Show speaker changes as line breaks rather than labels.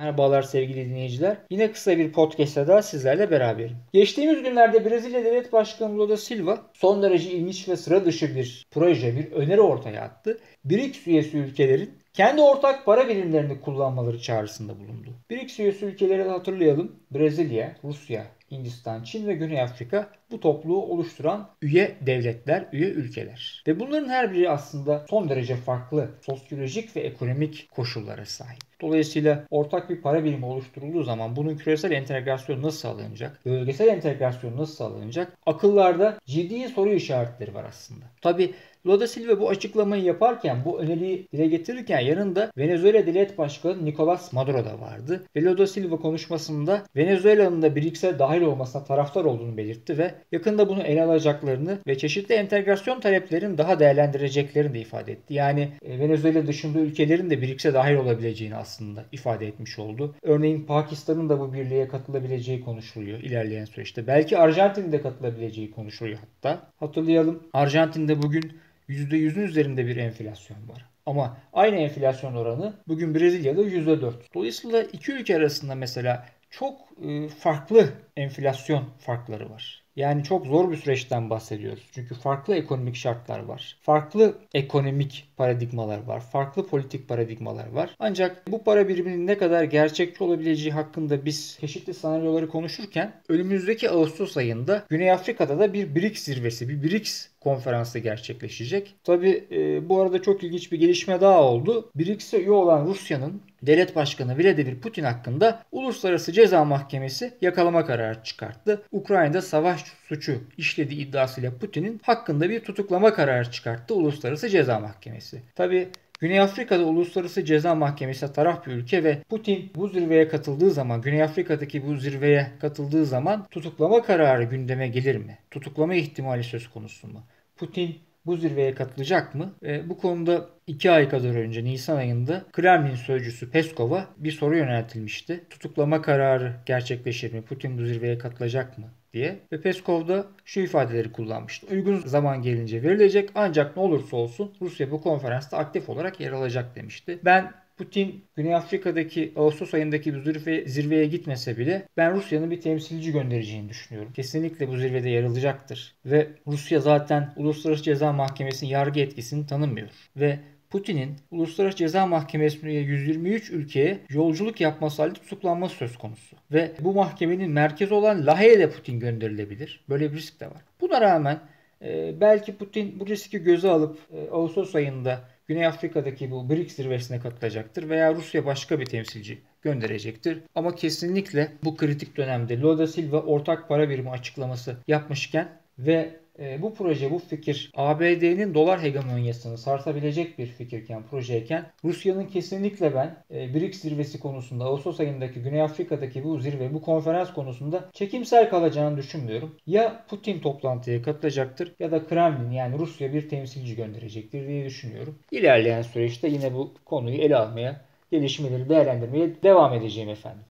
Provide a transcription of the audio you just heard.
Merhabalar sevgili dinleyiciler. Yine kısa bir podcast'ta daha sizlerle beraberim. Geçtiğimiz günlerde Brezilya Devlet Başkanı Lula Silva son derece ilginç ve sıra dışı bir proje, bir öneri ortaya attı. BRICS üyesi ülkelerin kendi ortak para birimlerini kullanmaları çağrısında bulundu. BRICS üyesi ülkeleri hatırlayalım. Brezilya, Rusya, Hindistan, Çin ve Güney Afrika bu topluluğu oluşturan üye devletler, üye ülkeler. Ve bunların her biri aslında son derece farklı sosyolojik ve ekonomik koşullara sahip. Dolayısıyla ortak bir para birimi oluşturulduğu zaman bunun küresel entegrasyon nasıl sağlanacak, bölgesel entegrasyon nasıl sağlanacak akıllarda ciddi soru işaretleri var aslında. Tabi Lula da Silva bu açıklamayı yaparken, bu öneriyi dile getirirken yanında Venezuela Devlet Başkanı Nicolas Maduro da vardı. Ve Lula da Silva konuşmasında Venezuela'nın da BRICS'e dahil olmasına taraftar olduğunu belirtti ve yakında bunu ele alacaklarını ve çeşitli entegrasyon taleplerini daha değerlendireceklerini de ifade etti. Yani e, Venezuela dışında ülkelerin de BRICS'e dahil olabileceğini aslında ifade etmiş oldu. Örneğin Pakistan'ın da bu birliğe katılabileceği konuşuluyor ilerleyen süreçte. Belki Arjantin'in de katılabileceği konuşuluyor hatta. Hatırlayalım Arjantin'de bugün %100'ün üzerinde bir enflasyon var. Ama aynı enflasyon oranı bugün Brezilya'da %4. Dolayısıyla iki ülke arasında mesela çok e, farklı enflasyon farkları var. Yani çok zor bir süreçten bahsediyoruz. Çünkü farklı ekonomik şartlar var. Farklı ekonomik paradigmalar var. Farklı politik paradigmalar var. Ancak bu para biriminin ne kadar gerçekçi olabileceği hakkında biz çeşitli senaryoları konuşurken önümüzdeki Ağustos ayında Güney Afrika'da da bir BRICS zirvesi, bir BRICS konferansı gerçekleşecek. Tabi e, bu arada çok ilginç bir gelişme daha oldu. BRICS'e üye olan Rusya'nın devlet başkanı Vladimir Putin hakkında Uluslararası Ceza Mahkemesi yakalama kararı çıkarttı. Ukrayna'da savaş suçu işlediği iddiasıyla Putin'in hakkında bir tutuklama kararı çıkarttı Uluslararası Ceza Mahkemesi. Tabi Güney Afrika'da Uluslararası Ceza Mahkemesi taraf bir ülke ve Putin bu zirveye katıldığı zaman, Güney Afrika'daki bu zirveye katıldığı zaman tutuklama kararı gündeme gelir mi? Tutuklama ihtimali söz konusu mu? Putin bu zirveye katılacak mı? E, bu konuda iki ay kadar önce Nisan ayında Kremlin sözcüsü Peskov'a bir soru yöneltilmişti. Tutuklama kararı gerçekleşir mi? Putin bu zirveye katılacak mı? diye. Ve Peskov da şu ifadeleri kullanmıştı. Uygun zaman gelince verilecek ancak ne olursa olsun Rusya bu konferansta aktif olarak yer alacak demişti. Ben Putin Güney Afrika'daki Ağustos ayındaki bu zirve, zirveye gitmese bile ben Rusya'nın bir temsilci göndereceğini düşünüyorum. Kesinlikle bu zirvede yer alacaktır. Ve Rusya zaten Uluslararası Ceza Mahkemesi'nin yargı etkisini tanımıyor. Ve Putin'in Uluslararası Ceza Mahkemesi'ne 123 ülkeye yolculuk yapması halinde tutuklanması söz konusu. Ve bu mahkemenin merkezi olan Lahey'e Putin gönderilebilir. Böyle bir risk de var. Buna rağmen e, belki Putin bu riski göze alıp e, Ağustos ayında Güney Afrika'daki bu BRICS zirvesine katılacaktır veya Rusya başka bir temsilci gönderecektir. Ama kesinlikle bu kritik dönemde Lula Silva ortak para birimi açıklaması yapmışken ve e, bu proje, bu fikir ABD'nin dolar hegemonyasını sarsabilecek bir fikirken, projeyken Rusya'nın kesinlikle ben e, BRICS zirvesi konusunda Ağustos ayındaki Güney Afrika'daki bu zirve, bu konferans konusunda çekimsel kalacağını düşünmüyorum. Ya Putin toplantıya katılacaktır ya da Kremlin yani Rusya bir temsilci gönderecektir diye düşünüyorum. İlerleyen süreçte yine bu konuyu ele almaya, gelişmeleri değerlendirmeye devam edeceğim efendim.